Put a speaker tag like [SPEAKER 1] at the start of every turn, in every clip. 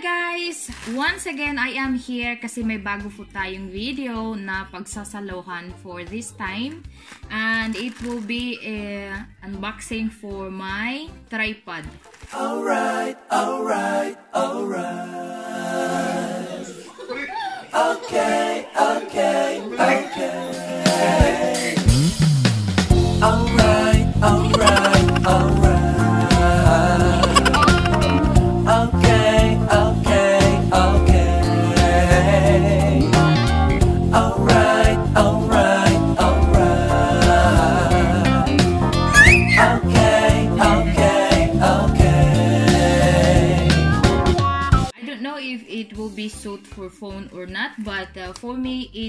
[SPEAKER 1] guys! Once again, I am here kasi may bago po tayong video na pagsasalohan for this time. And it will be a unboxing for my tripod.
[SPEAKER 2] Alright, alright, alright. Okay, okay, okay.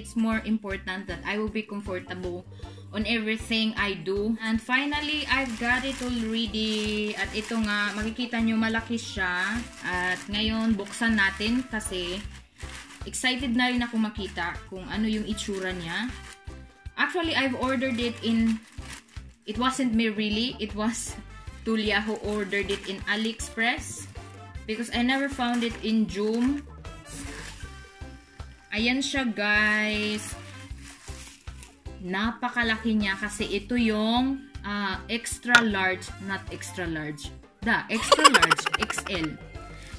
[SPEAKER 1] It's more important that I will be comfortable on everything I do. And finally, I've got it already. At ito nga, makikita nyo malaki siya. At ngayon, buksan natin kasi excited na rin ako makita kung ano yung itsura niya. Actually, I've ordered it in... It wasn't me really. It was Tulia who ordered it in AliExpress. Because I never found it in Joom. Ayan siya, guys. Napakalaki niya kasi ito yung ah, extra large, not extra large. Da, extra large, XL.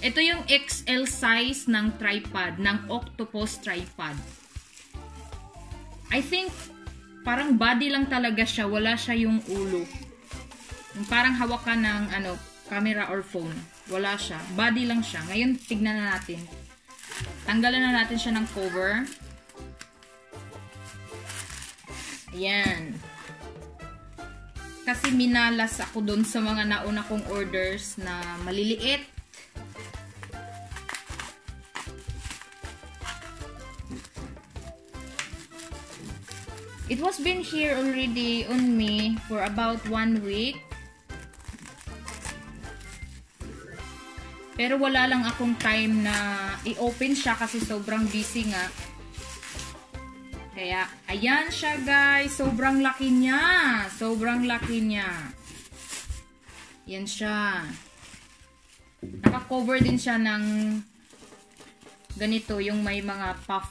[SPEAKER 1] Ito yung XL size ng tripod, ng Octopus tripod. I think parang body lang talaga siya, wala siya yung ulo. Yung parang hawakan ng ano, camera or phone. Wala siya. Body lang siya. Ngayon, tignan na natin. Tanggalan na natin siya ng cover. Ayan. Kasi minalas ako dun sa mga nauna kong orders na maliliit. It was been here already on me for about one week. Pero wala lang akong time na i-open siya kasi sobrang busy nga. Kaya, ayan siya guys. Sobrang laki niya. Sobrang laki niya. Yan siya. Naka-cover din siya ng ganito, yung may mga puff.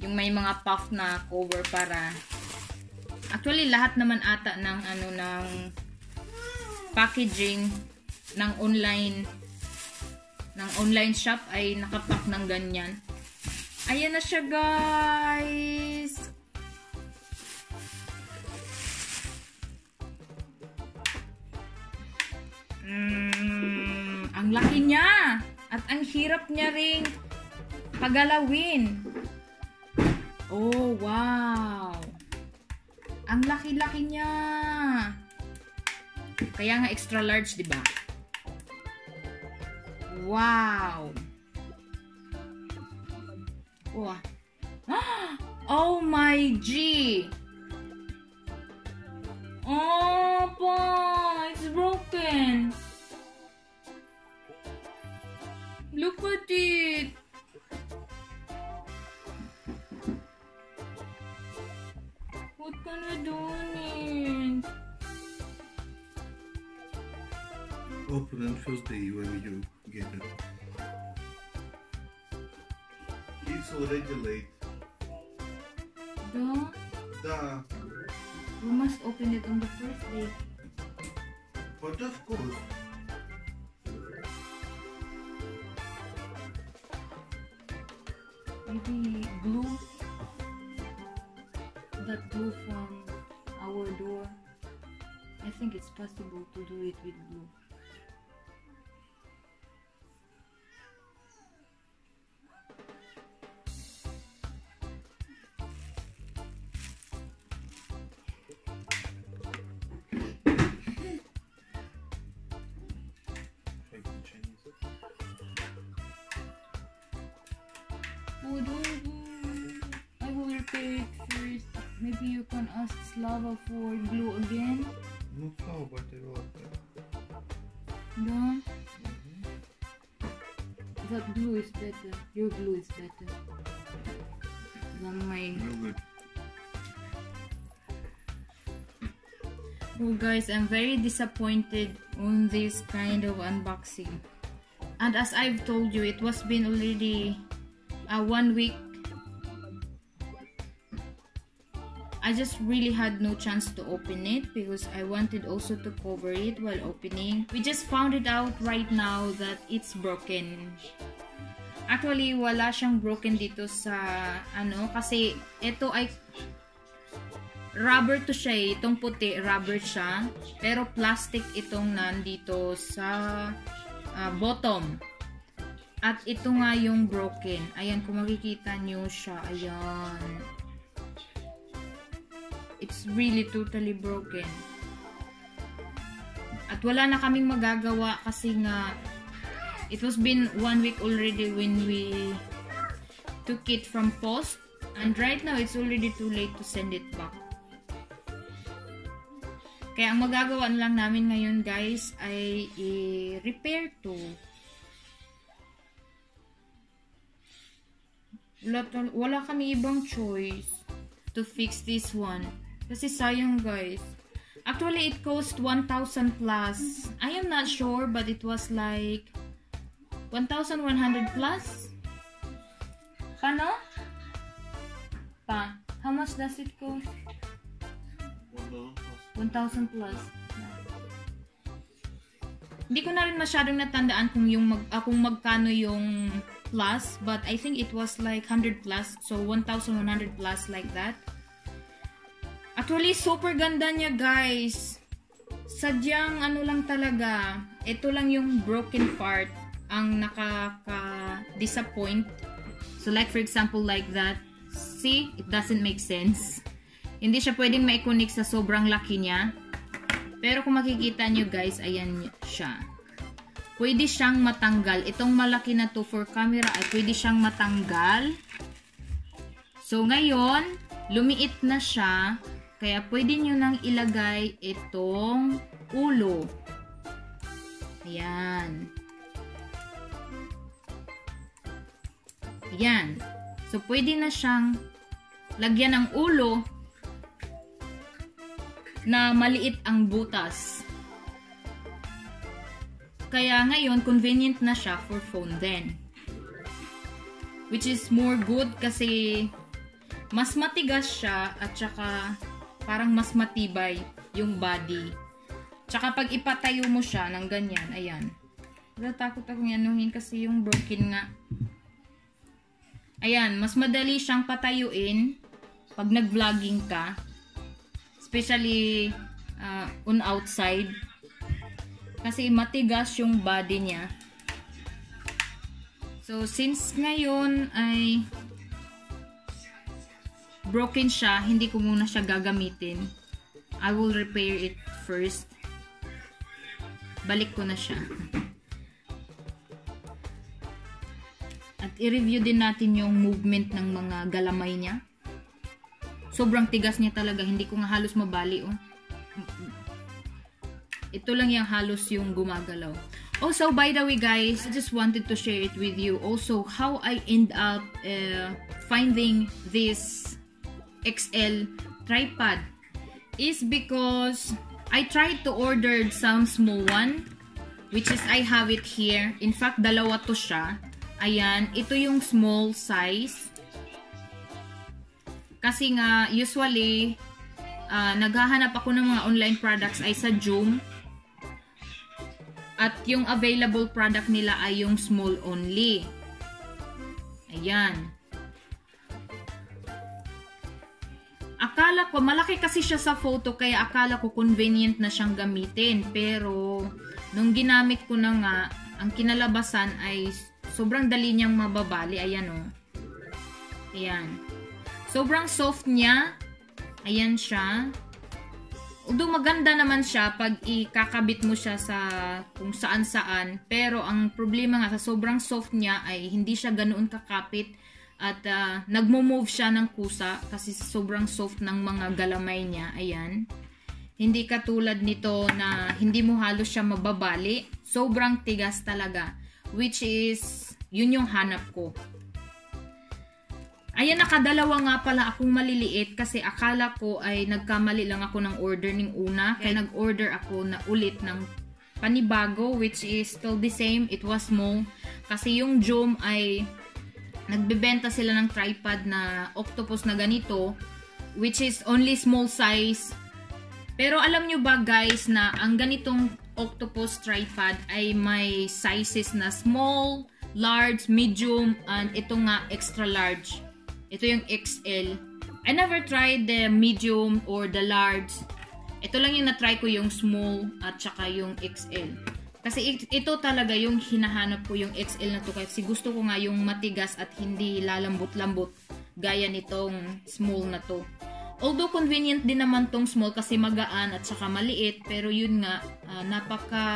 [SPEAKER 1] Yung may mga puff na cover para Actually, lahat naman ata ng ano ng packaging ng online ng online shop ay nakapack ng ganyan. Ayan na siya, guys! Mm, ang laki niya! At ang hirap niya ring pagalawin. Oh, wow! Ang laki-laki niya! Kaya nga extra large, di ba? Wow! Wow. Oh my G! Oh, pa! It's broken! Look at it! What can we do it?
[SPEAKER 3] Open on Tuesday when you get it. It's already late.
[SPEAKER 1] Duh.
[SPEAKER 3] Da,
[SPEAKER 1] We must open it on the first day.
[SPEAKER 3] but of course.
[SPEAKER 1] Maybe glue. That glue from our door. I think it's possible to do it with glue. Oh, don't go. I will repair it first. Maybe you can ask Slava for glue again.
[SPEAKER 3] No how, but I will apply.
[SPEAKER 1] No? Mm-hmm. That glue is better. Your glue is better than mine.
[SPEAKER 3] No good.
[SPEAKER 1] Oh guys, I'm very disappointed on this kind of unboxing. And as I've told you, it was been already uh, one week. I just really had no chance to open it because I wanted also to cover it while opening. We just found it out right now that it's broken. Actually, wala siyang broken dito sa ano kasi ito ay rubber to siya eh. Itong puti, rubber siya. Pero plastic itong nandito sa ah, bottom. At ito nga yung broken. Ayan, kung makikita nyo siya. Ayan. It's really totally broken. At wala na kaming magagawa kasi nga it was been one week already when we took it from post. And right now, it's already too late to send it back. Kaya ang magagawa lang namin ngayon guys ay i-repair to. Wala, wala kami ibang choice to fix this one. Kasi sayang guys. Actually, it cost 1,000 plus. I am not sure but it was like 1,100 plus. Paano? Pa, how much does it cost? 1,000 plus. Hindi ko na rin masyadong natandaan kung yung mag, ah, kung magkano yung plus, but I think it was like 100 plus, so 1,100 plus like that. Actually, super ganda niya, guys. Sadyang ano lang talaga, ito lang yung broken part ang nakaka-disappoint. So like for example like that, see, it doesn't make sense. Hindi siya pwedeng ma-connect sa sobrang laki niya. Pero kung makikita nyo guys, ayan siya. Pwede siyang matanggal. Itong malaki na to for camera ay pwede siyang matanggal. So ngayon, lumiit na siya. Kaya pwede nyo nang ilagay itong ulo. Ayan. Ayan. So, pwede na siyang lagyan ng ulo na maliit ang butas. Kaya ngayon, convenient na siya for phone din. Which is more good kasi mas matigas siya at saka parang mas matibay yung body. Tsaka pag ipatayo mo siya ng ganyan, ayan. Natakot akong yanuhin kasi yung broken nga. Ayan, mas madali siyang patayuin pag nag-vlogging ka. Especially uh, on outside. Kasi matigas yung body niya. So, since ngayon ay broken siya, hindi ko muna siya gagamitin. I will repair it first. Balik ko na siya. At i-review din natin yung movement ng mga galamay niya. Sobrang tigas niya talaga. Hindi ko nga halos mabali, oh. Ito lang yung halos yung gumagalaw. Also, by the way, guys, I just wanted to share it with you. Also, how I end up uh, finding this XL tripod is because I tried to order some small one, which is I have it here. In fact, dalawa to siya. Ayan, ito yung small size. Kasi nga, usually, uh, naghahanap ako ng mga online products ay sa Joom. At yung available product nila ay yung small only. Ayan. Akala ko, malaki kasi siya sa photo, kaya akala ko convenient na siyang gamitin. Pero, nung ginamit ko na nga, ang kinalabasan ay sobrang dali niyang mababali. Ayan o. Oh. Ayan. Sobrang soft niya. Ayan siya. Although maganda naman siya pag ikakabit mo siya sa kung saan saan. Pero ang problema nga sa sobrang soft niya ay hindi siya ganoon kakapit at uh, nagmo-move siya ng kusa kasi sobrang soft ng mga galamay niya. Ayan. Hindi katulad nito na hindi mo halos siya mababali. Sobrang tigas talaga. Which is, yun yung hanap ko. Ayan, nakadalawa nga pala akong maliliit kasi akala ko ay nagkamali lang ako ng order ng una. Kaya nag-order ako na ulit ng panibago which is still the same. It was small. Kasi yung Joom ay nagbebenta sila ng tripod na octopus na ganito which is only small size. Pero alam nyo ba guys na ang ganitong octopus tripod ay may sizes na small, large, medium, and ito nga extra large. Ito yung XL. I never tried the medium or the large. Ito lang yung na-try ko yung small at saka yung XL. Kasi it- ito talaga yung hinahanap ko yung XL na to kasi gusto ko nga yung matigas at hindi lalambot-lambot gaya nitong small na to. Although convenient din naman tong small kasi magaan at saka maliit pero yun nga ah, napaka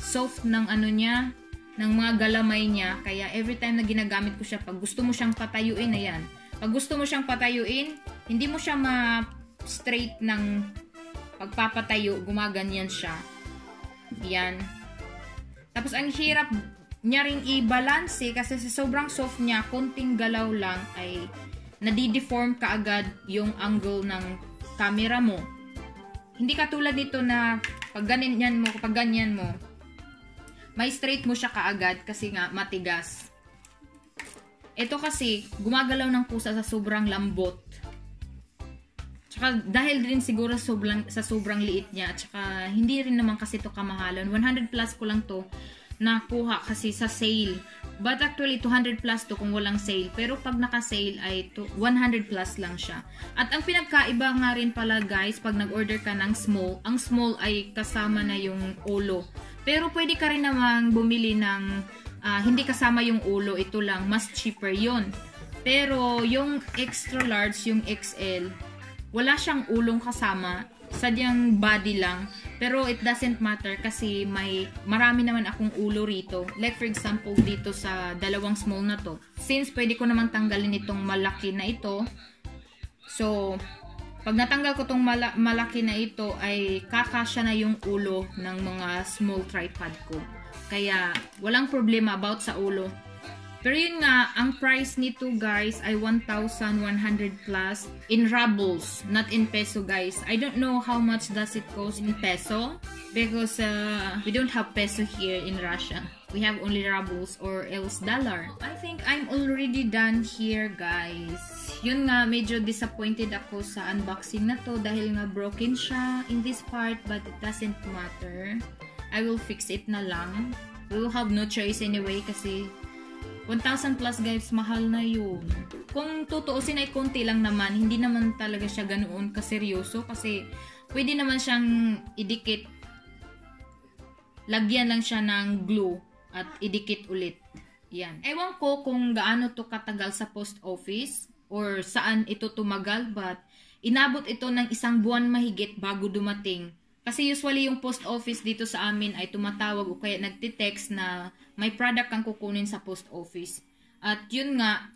[SPEAKER 1] soft ng ano niya ng mga galamay niya. Kaya every time na ginagamit ko siya pag gusto mo siyang patayuin ayan. Pag gusto mo siyang patayuin hindi mo siya ma straight ng pagpapatayo gumaganyan siya. Yan tapos ang hirap niya ring i-balance eh, kasi sa sobrang soft niya konting galaw lang ay nadideform ka agad yung angle ng camera mo. Hindi katulad nito na pag ganyan mo pag ganyan mo may straight mo siya kaagad kasi nga matigas. Ito kasi, gumagalaw ng pusa sa sobrang lambot. Tsaka dahil din siguro sobrang, sa sobrang liit niya, tsaka hindi rin naman kasi to kamahalan. 100 plus ko lang to nakuha kasi sa sale. But actually, 200 plus to kung walang sale. Pero pag naka-sale ay to 100 plus lang siya. At ang pinagkaiba nga rin pala guys, pag nag-order ka ng small, ang small ay kasama na yung ulo. Pero pwede ka rin namang bumili ng ah, hindi kasama yung ulo. Ito lang, mas cheaper yon Pero yung extra large, yung XL, wala siyang ulong kasama. Sadyang body lang. Pero it doesn't matter kasi may marami naman akong ulo rito. Like for example, dito sa dalawang small na to. Since pwede ko naman tanggalin itong malaki na ito. So, pag natanggal ko tong mala- malaki na ito ay kakasya na yung ulo ng mga small tripod ko. Kaya walang problema about sa ulo. Pero yun nga, ang price nito guys ay 1,100 plus in rubles, not in peso guys. I don't know how much does it cost in peso because uh, we don't have peso here in Russia. We have only rubles or else dollar. I think I'm already done here guys. Yun nga, medyo disappointed ako sa unboxing na to dahil nga broken siya in this part but it doesn't matter. I will fix it na lang. We will have no choice anyway kasi 1,000 plus guys, mahal na yun. Kung tutuusin ay konti lang naman, hindi naman talaga siya ganoon kaseryoso kasi pwede naman siyang idikit. Lagyan lang siya ng glue at idikit ulit. Yan. Ewan ko kung gaano to katagal sa post office or saan ito tumagal but inabot ito ng isang buwan mahigit bago dumating. Kasi usually yung post office dito sa amin ay tumatawag o kaya nagtitext na may product kang kukunin sa post office. At yun nga,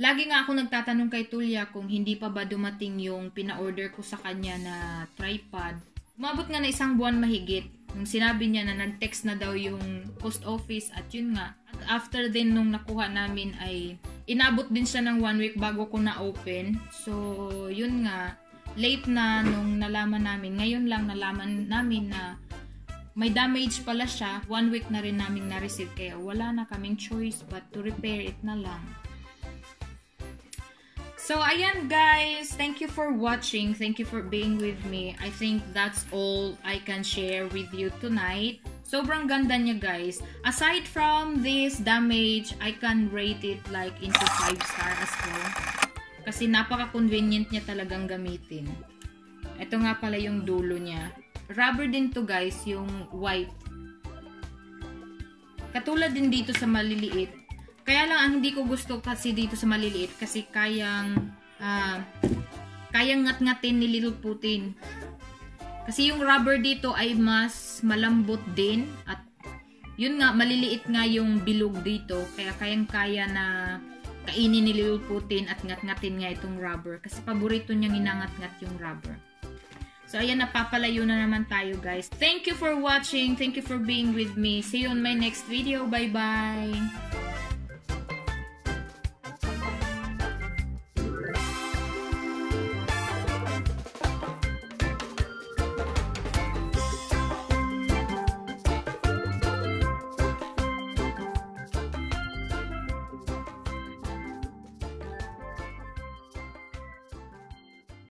[SPEAKER 1] lagi nga ako nagtatanong kay Tulya kung hindi pa ba dumating yung pina-order ko sa kanya na tripod. Umabot nga na isang buwan mahigit nung sinabi niya na nag-text na daw yung post office at yun nga. At after din nung nakuha namin ay inabot din siya ng one week bago ko na-open. So, yun nga, late na nung nalaman namin. Ngayon lang nalaman namin na may damage pala siya. One week na rin namin na-receive kaya wala na kaming choice but to repair it na lang. So, ayan guys. Thank you for watching. Thank you for being with me. I think that's all I can share with you tonight. Sobrang ganda niya guys. Aside from this damage, I can rate it like into 5 star as well. Kasi napaka-convenient niya talagang gamitin. Ito nga pala yung dulo niya. Rubber din to guys, yung white. Katulad din dito sa maliliit. Kaya lang ang hindi ko gusto kasi dito sa maliliit kasi kayang ah, kayang ngat-ngatin ni Little Putin. Kasi yung rubber dito ay mas malambot din at yun nga maliliit nga yung bilog dito kaya kayang-kaya na kainin ni Little Putin at ngat-ngatin nga itong rubber kasi paborito niyang inangat-ngat yung rubber. So, ayan, napapalayo na naman tayo, guys. Thank you for watching. Thank you for being with me. See you on my next video. Bye-bye!